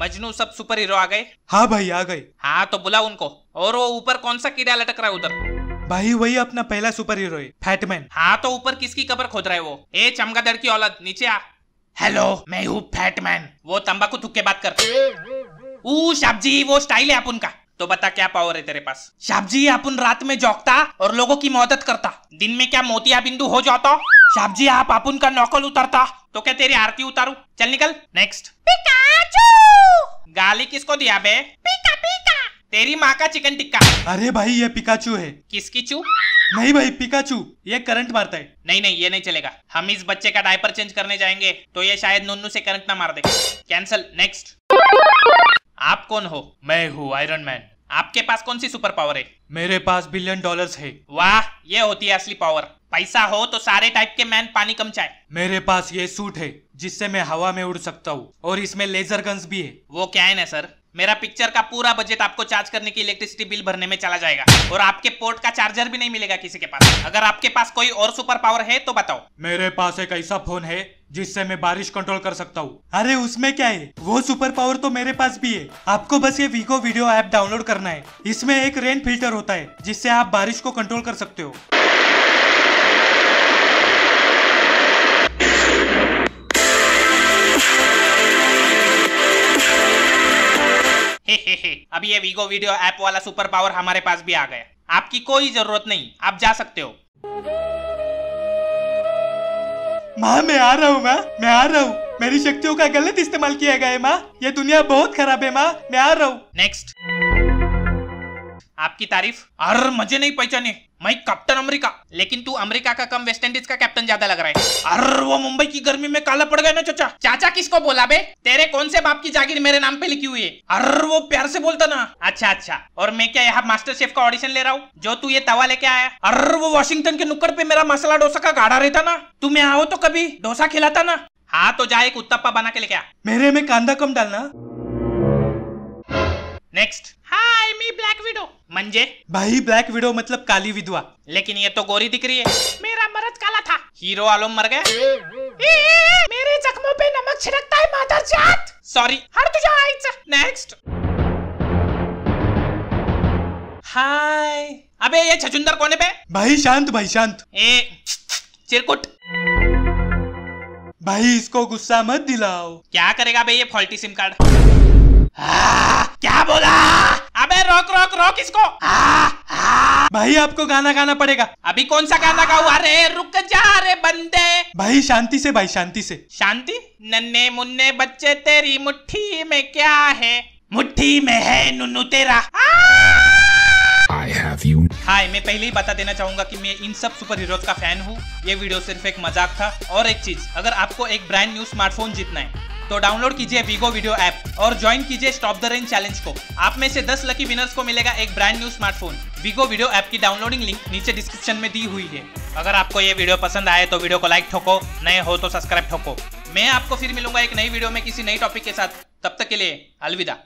मजनू सब super hero आ गए। हाँ भाई आ गए। हाँ तो बुला उनको। और वो ऊपर कौन सा कीड़ा लटक रहा है उधर? भाई वही अपना पहला सुपर हीरो है फैटमैन हाँ तो ऊपर किसकी कबर खोद रहा है वो? ए चमगादड़ की औलाद नीचे आ। हेलो मैं हूँ फैटमैन वो तंबाकू थुक के बात कर। ऊ शाबजी वो स्टाइल है अपन का तो बता क्या पावर है तेरे पास? शाबजी अपन रात में जौकता और लोगों की मदद करता। दिन में क्या मोतिया बिंदु हो जाता? शाबजी आप अपन का नौकल उतरता। तो क्या तेरी आरती उतारू? चल निकल। नेक्स्ट गाली किसको दिया बे? पीका पीका। तेरी माँ का चिकन टिक्का। अरे भाई ये पिकाचू है। किसकी चू? नहीं भाई पिकाचू। ये करंट मारता है। नहीं नहीं ये नहीं चलेगा। हम इस बच्चे का डायपर चेंज करने जाएँगे तो ये शायद नुन्नू से करंट ना मार दे। कैंसल नेक्स्ट आप कौन हो? मैं हूँ आयरन मैन आपके पास कौन सी सुपर पावर है? मेरे पास बिलियन डॉलर्स है। वाह ये होती है असली पावर पैसा हो तो सारे टाइप के मैन पानी कम चाहे मेरे पास ये सूट है। जिससे मैं हवा में उड़ सकता हूँ। और इसमें लेजर गन्स भी है। वो क्या है ना सर मेरा पिक्चर का पूरा बजट आपको चार्ज करने की इलेक्ट्रिसिटी बिल भरने में चला जाएगा। और आपके पोर्ट का चार्जर भी नहीं मिलेगा किसी के पास। अगर आपके पास कोई और सुपर पावर है तो बताओ। मेरे पास एक ऐसा फ़ोन है जिससे मैं बारिश कंट्रोल कर सकता हूँ। अरे उसमें क्या है? वो सुपर पावर तो मेरे पास भी है। आपको बस ये वीगो वीडियो ऐप डाउनलोड करना है। इसमें एक रेन फ़िल्टर होता है जिससे आप बारिश को कंट्रोल कर सकते हे। अब ये वीगो वीडियो ऐप वाला सुपर पावर हमारे पास भी आ गया। आपकी कोई ज़रूरत नहीं आप जा सकते हो। माँ मैं आ रहा हूँ माँ। मैं आ रहा हूँ। मेरी शक्तियों का गलत इस्तेमाल किया गया है माँ। ये दुनिया बहुत खराब है माँ। मैं आ रहा हूँ। नेक्स्ट आपकी तारीफ़? अर मुझे नहीं पहचाने। मैं कैप्टन अमेरिका लेकिन तू अमेरिका का कम वेस्ट इंडीज का कैप्टन ज़्यादा लग रहा है। अर वो मुंबई की गर्मी में काला पड़ गया ना चाचा। चाचा किसको बोला बे? तेरे कौन से बाप की जागीर मेरे नाम पे लिखी हुई है? अर वो प्यार से बोलता ना। अच्छा अच्छा। और मैं क्या यहाँ मास्टर शेफ का ऑडिशन ले रहा हूँ? जो तू ये तवा लेके आया। अर वो वॉशिंगटन के नुक्कड़ पे मेरा मसाला डोसा का गाढ़ा रहता ना। तू मैं आओ तो कभी डोसा खिलाता ना। हाँ तो जा एक उत्तप्पा बना के लेके आ। मेरे में कांदा कम डालना। नेक्स्ट हाय मी ब्लैक विडो म्हणजे भाई ब्लैक विडो मतलब काली विधवा। लेकिन ये तो गोरी दिख रही है। मेरा मरद काला था। हीरो आलम मर गया? ए, ए, मेरे जख्मों पे नमक छिड़कता है माता जात। सॉरी हर तुझा आईच। नेक्स्ट हाय अबे ये छचुंदर कोने पे भाई शांत भाई शांत। ए चिरकुट। भाई इसको गुस्सा मत दिलाओ। क्या करेगा भाई ये फॉल्टी सिम कार्ड? आ, क्या बोला? अबे रोक रोक रोक इसको। आ, आ, भाई आपको गाना गाना पड़ेगा। अभी कौन सा गाना गाऊं? अरे रुक जा रे बंदे। भाई शांति से भाई शांति से। शांति? नन्हे मुन्ने बच्चे तेरी मुट्ठी में क्या है? मुट्ठी में है नुनू तेरा। I have you. हाय मैं पहले ही बता देना चाहूँगा कि मैं इन सब सुपर हीरोज का फ़ैन हूँ। ये वीडियो सिर्फ़ एक मज़ाक था। और एक चीज़ अगर आपको एक ब्रांड न्यू स्मार्टफ़ोन जीतना है तो डाउनलोड कीजिए वीगो वीडियो ऐप और ज्वाइन कीजिए स्टॉप द रेन चैलेंज को। आप में से 10 लकी विनर्स को मिलेगा एक brand new smartphone Vigo video app की डाउनलोडिंग लिंक नीचे डिस्क्रिप्शन में दी हुई है। अगर आपको ये वीडियो पसंद आए तो वीडियो को लाइक ठोको, नए हो तो सब्सक्राइब ठोको। मैं आपको फिर मिलूँगा एक नई वीडियो में किसी नई टॉपिक के साथ। तब तक के लिए अलविदा।